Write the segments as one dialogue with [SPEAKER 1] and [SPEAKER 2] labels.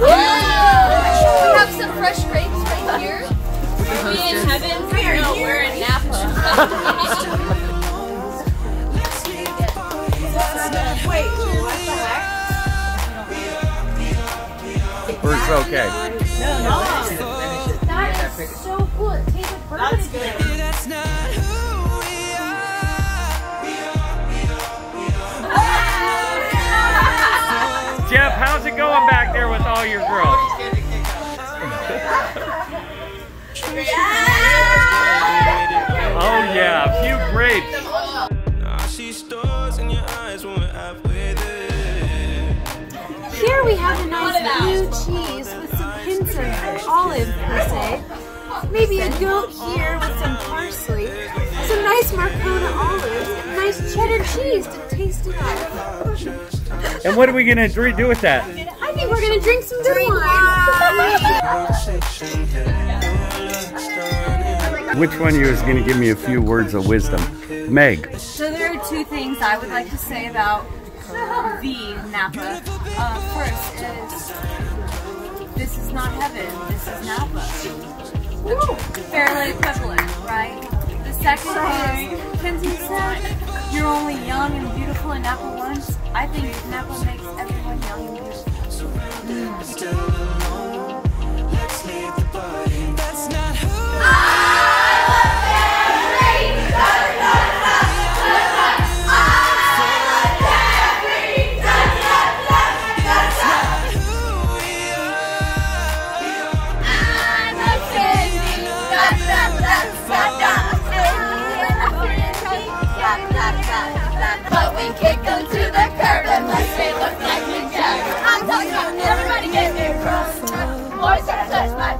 [SPEAKER 1] We
[SPEAKER 2] have some fresh grapes right here. Are we in heaven? No, we're in Napa.
[SPEAKER 3] Wait, what the heck?
[SPEAKER 1] Or it's okay.
[SPEAKER 2] That is so cool. It tastes like bourbon.
[SPEAKER 3] That's good.
[SPEAKER 1] How's it going back there with all your girls? Oh yeah, a few grapes.
[SPEAKER 4] I see stars in your eyes when we're halfway there.
[SPEAKER 5] Here we have a nice blue cheese with some hints of olive per se. Maybe a goat here with some parsley. Some nice Marcona olives. and Nice cheddar cheese to taste it up.
[SPEAKER 1] And what are we gonna dr- do with that?
[SPEAKER 5] I think we're gonna drink some good wine.
[SPEAKER 1] Which one of you is gonna give me a few words of wisdom? Meg.
[SPEAKER 6] So there are two things I would like to say about the Napa. Uh, first is this is not heaven. This is Napa. Fairly equivalent, right? The second is Kenzie said you're only young and beautiful in Napa once. I think Napa makes everyone young and beautiful.
[SPEAKER 4] That's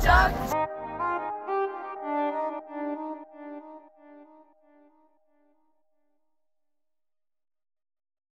[SPEAKER 2] Jack.